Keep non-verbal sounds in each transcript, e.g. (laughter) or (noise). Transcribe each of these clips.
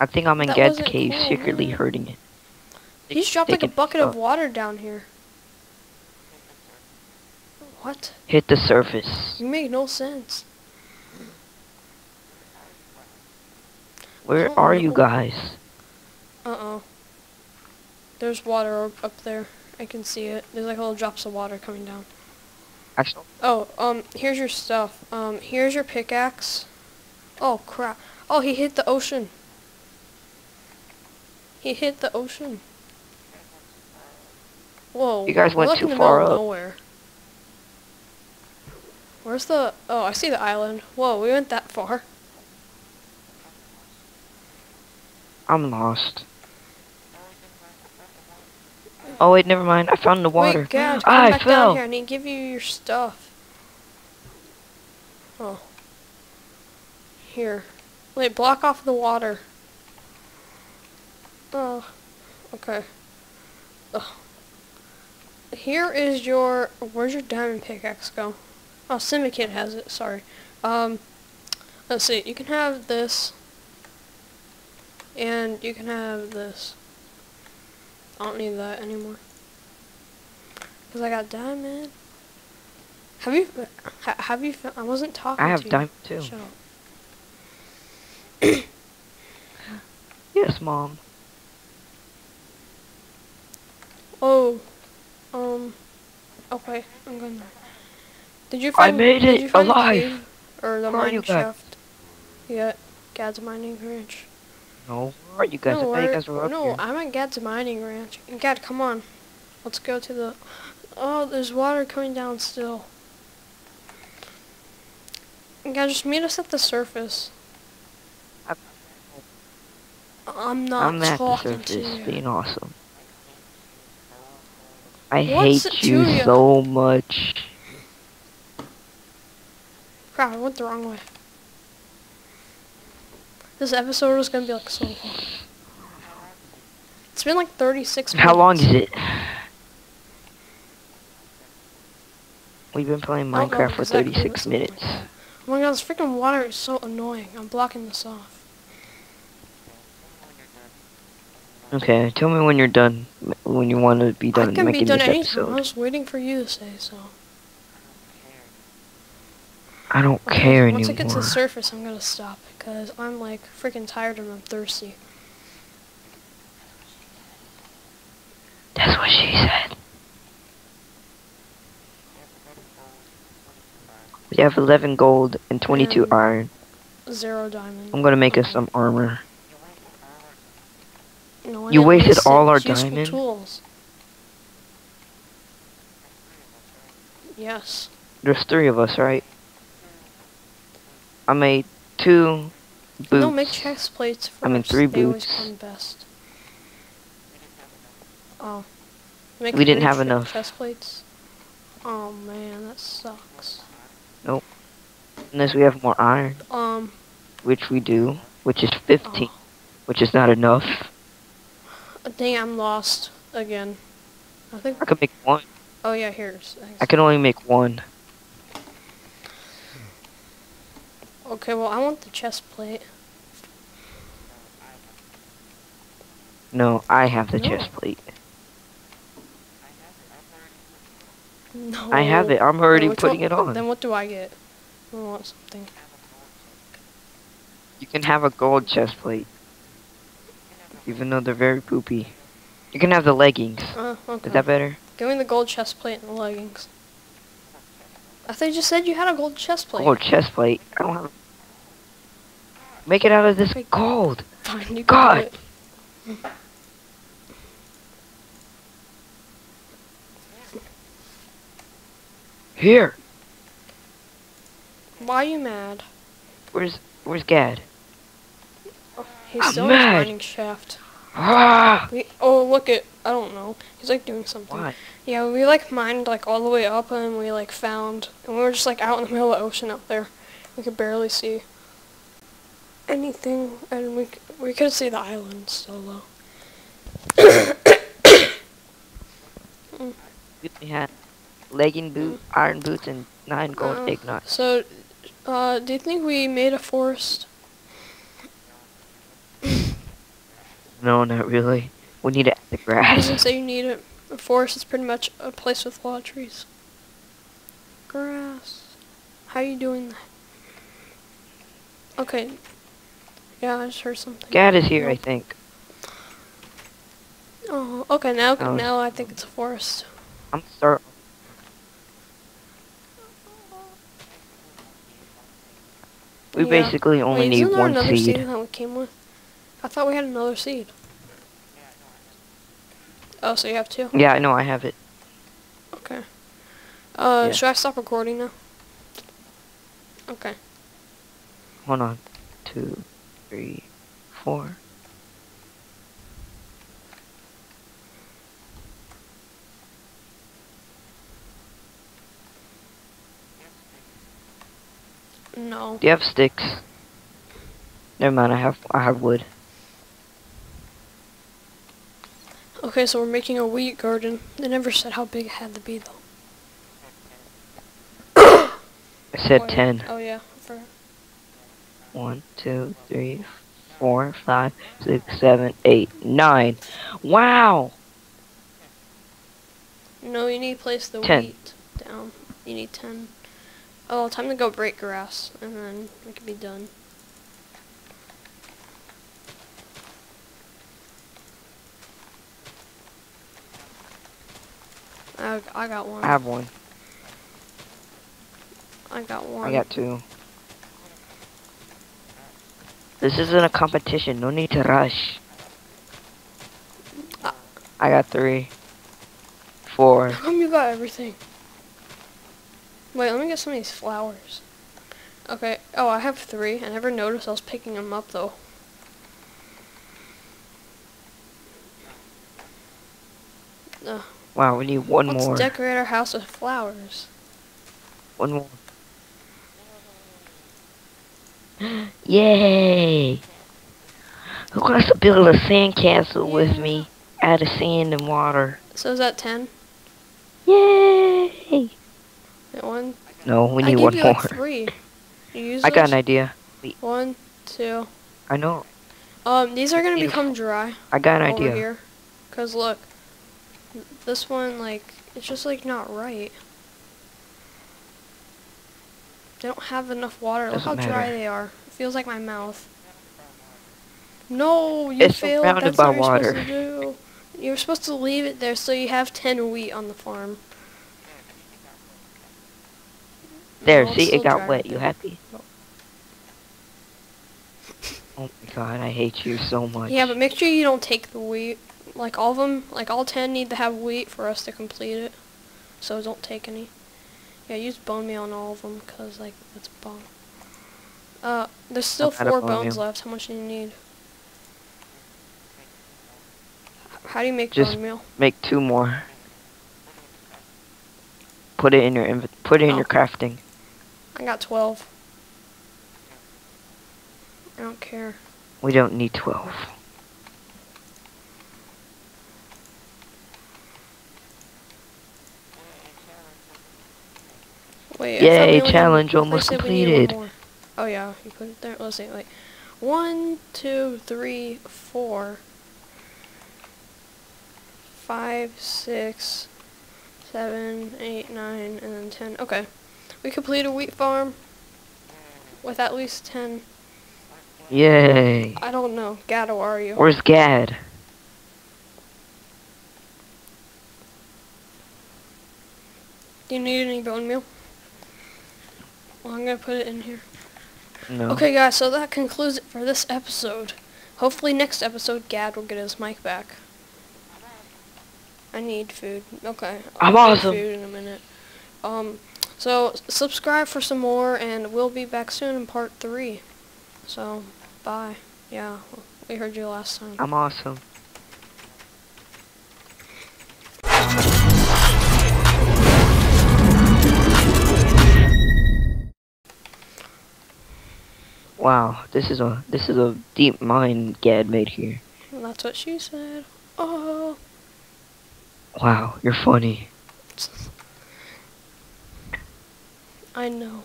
I think I'm in That Gad's cave, cool, secretly man. hurting it. He's dropped like a bucket of water down here. What? Hit the surface. You make no sense. Where are you guys? Uh-oh. There's water up- up there. I can see it. There's like little drops of water coming down. Actually, Oh, um, here's your stuff. Um, here's your pickaxe. Oh, crap. Oh, he hit the ocean. He hit the ocean. Whoa. You guys went too far up. Nowhere. Where's the... Oh, I see the island. Whoa, we went that far. I'm lost. Oh wait, never mind. I found the water. Wait, Gad, ah, come I back fell. down here. I need to give you your stuff. Oh. Here. Wait, block off the water. Oh. Okay. Oh. Here is your... Where's your diamond pickaxe go? Oh, Syndicate has it. Sorry. Um, let's see. You can have this. And you can have this. I don't need that anymore. Cause I got diamond. Have you? Ha, have you? I wasn't talking. I have to you. diamond too. Shut up. (coughs) Yes, mom. Oh, um, okay, I'm gonna. Did you find? I made it you find the alive. or the Where mining shaft? Yeah, Gad's mining ranch. No, where are you guys? no, I you guys were no, here. I'm at Gad's mining ranch. Gad, come on, let's go to the. Oh, there's water coming down still. Gad, just meet us at the surface. I'm not I'm at the talking to you. being awesome. I What's hate you so much. Crap, I went the wrong way. This episode is gonna be like so long. It's been like 36 minutes. How long is it? We've been playing Minecraft for exactly 36 minutes. Oh my god, this freaking water is so annoying. I'm blocking this off. Okay, tell me when you're done. When you want to be done. I can making be done anytime. episode. I was waiting for you to say so. I don't Okay, care anymore. Once I get to the surface, I'm gonna stop because I'm like freaking tired and I'm thirsty. That's what she said. We have 11 gold and 22 And- iron. Zero diamond. I'm gonna make us some armor. No, You wasted all our diamond? tools. Yes. There's three of us, right? I made two boots. No, make chest plates first. I mean, three they always boots. come best. Oh. Make We didn't have enough. Chest plates. Oh man, that sucks. Nope. Unless we have more iron, Um. which we do, which is 15, Oh. which is not enough. Dang, I'm lost again. I think. I could make one. Oh yeah, here's. thanks. I can only make one. Okay, well I want the chest plate. No, I have the No. chest plate. No. I have it. I'm already which putting it on. Then what do I get? I want something. You can have a gold chest plate. Even though they're very poopy. You can have the leggings. Uh, okay. Is that better? Give me the gold chest plate and the leggings. I thought you just said you had a gold chest plate. Gold chest plate. I don't have. Make it out of this Wait. gold. Fine, you God. Here. Why are you mad? Where's Where's Gad? He's I'm still in his mad. mining shaft. Ah! We, oh, look at, I don't know. He's like doing something. Why? Yeah, we like mined like all the way up and we like found, and we were just like out in the middle of the ocean out there. We could barely see anything, and we we could see the island still though. We had legging boot, iron boots, and nine gold Uh, egg knots. So, uh, do you think we made a forest? No, not really. We need to add the It grass. doesn't say you need it. A forest is pretty much a place with a lot of trees. Grass. How are you doing that? Okay. Yeah, I just heard something. Gad is here, I think. Oh, okay. Now, Oh. now I think it's a forest. I'm sorry. We Yeah. basically only Wait, need one another seed. that we came with? I thought we had another seed. Oh, so you have two? Yeah, I know. I have it. Okay. Uh, Yeah. should I stop recording now? Okay. Hold on. Two, three, four. No. Do you have sticks? Never mind. I have. I have wood. Okay, so we're making a wheat garden. They never said how big it had to be, though. (coughs) I said Oh, yeah. ten. Oh, yeah. Forgot. One, two, three, four, five, six, seven, eight, nine. Wow. No, you need to place the Ten. wheat down. You need 10. Oh, time to go break grass, and then we can be done. I, I got one. I have one. I got one. I got two. This isn't a competition. No need to rush. Ah. I got three. Four. How (laughs) come you got everything? Wait, let me get some of these flowers. Okay. Oh, I have three. I never noticed I was picking them up, though. Ugh. Wow, we need one Let's more. decorate our house with flowers. One more. (gasps) Yay! Who wants to build a sandcastle with me out of sand and water? So is that 10? Yay! Wait, one. No, we need one you more. like three. You (laughs) I got an idea. One, two. I know. Um, these are gonna become dry I got an idea. here. Cause look, this one like it's just like not right. They don't have enough water. Look how Doesn't dry they are. It feels like my mouth. No, you It's failed. That's by what you're water. supposed to do. You're supposed to leave it there so you have ten wheat on the farm. There, No, see, it got wet. You happy? No. (laughs) Oh my god, I hate you so much. Yeah, but make sure you don't take the wheat. Like all of them, like all ten need to have wheat for us to complete it. So don't take any. Yeah, use bone meal on all of them, cause like that's bomb. Uh, there's still of four bone bones meal. left. How much do you need? How do you make Just- bone meal? Make two more. Put it in your inv- put it in Oh. your crafting. I got twelve. I don't care. We don't need twelve. Wait. Yay, challenge almost said we needed one completed. Oh yeah, you put it there. Let's see, like one, two, three, four, five, six, seven, eight, nine, and then ten. Okay, we complete a wheat farm with at least ten. Yay. I don't know. Gatto, are you? Where's Gad? Do you need any bone meal? Well, I'm gonna put it in here. No. Okay, guys, so that concludes it for this episode. Hopefully, next episode, Gad will get his mic back. I need food. Okay. I'm I'll get awesome. Food in a minute. Um, so subscribe for some more, and we'll be back soon in part three. So, bye. Yeah, we heard you last time. I'm awesome. Wow, this is a this is a deep mind Gad made here. That's what she said. Oh. Wow, you're funny. (laughs) I know.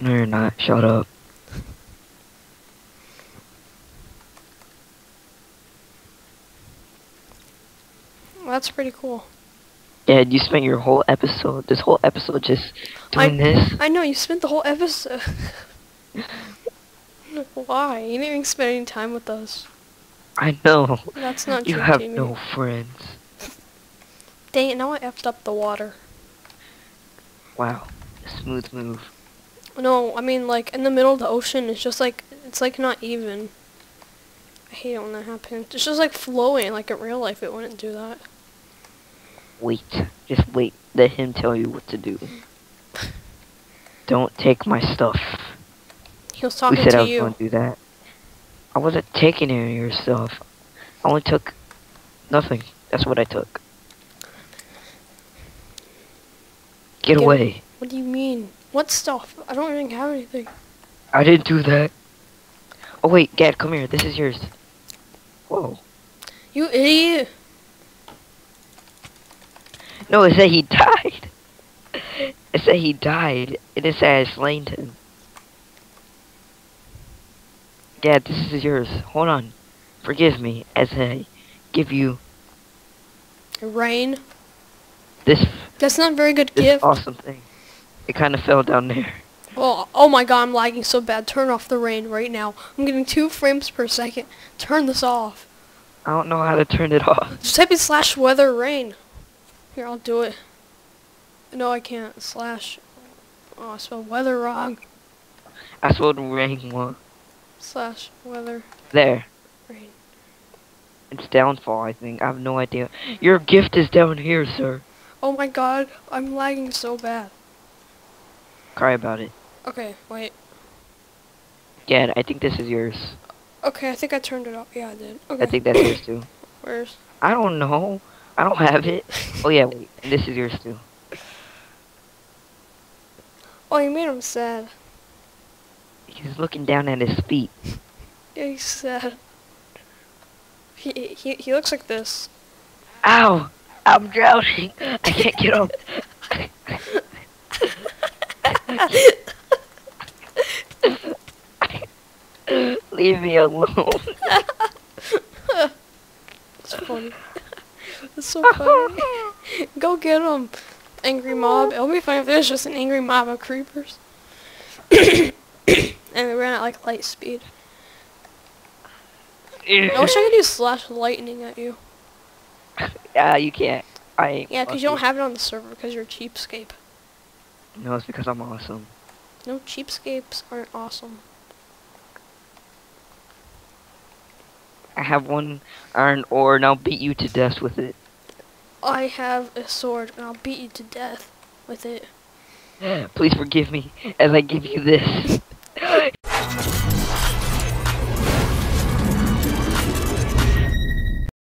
No, you're not. Shut up. (laughs) that's pretty cool. Yeah, you spent your whole episode, this whole episode, just I- doing this. I know you spent the whole episode. (laughs) Why? You didn't even spend any time with us. I know. That's not true You have Jamie. no friends. Dang it! Now I effed up the water. Wow, smooth move. No, I mean like in the middle of the ocean. It's just like it's like not even. I hate it when that happens. It's just like flowing. Like in real life, it wouldn't do that. Wait, just wait. Let him tell you what to do. (laughs) Don't take my stuff. He was talking said I was you. going to do that? I wasn't taking any of your stuff. I only took nothing. That's what I took. Get Get- away. What do you mean? What stuff? I don't even have anything. I didn't do that. Oh wait, Gad, come here. This is yours. Whoa. You idiot! No, it said he (laughs) died. It said he died. It say I slain him. Gad, this is yours. Hold on. Forgive me as I give you Rain. this That's not a very good this gift. awesome thing. It kind of fell down there. Oh, oh my god, I'm lagging so bad. Turn off the rain right now. I'm getting two frames per second. Turn this off. I don't know how to turn it off. Just type in slash weather rain. Here, I'll do it. No, I can't. Slash. Oh, I spelled weather wrong. I spelled rain one. Slash weather There. rain. It's downfall, I think. I have no idea. Your gift is down here, sir. Oh my god, I'm lagging so bad. Cry about it. Okay, wait. Gad, I think this is yours. Okay, I think I turned it off. Yeah, I did. Okay. I think that's yours too. (coughs) Where's? I don't know. I don't have it. (laughs) Oh yeah, wait. This is yours too. Oh, you made him sad. He's looking down at his feet. Yeah, he's sad. He, he, he looks like this. Ow! I'm drowning. I can't get up. Leave me alone. It's funny. It's so funny. Go get him, angry mob. It'll be funny if there's just an angry mob of creepers. And they ran at like light speed. Eh. I wish I could do slash lightning at you. Yeah, you can't. I ain't Yeah, because you don't have it on the server because you're a cheapskate. No, it's because I'm awesome. No, cheapskates aren't awesome. I have one iron ore and I'll beat you to death with it. I have a sword and I'll beat you to death with it. (gasps) Please forgive me as I give you this. (laughs)